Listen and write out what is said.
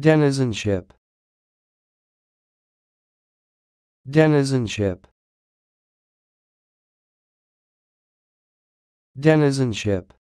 denizenship. Denizenship. Denizenship.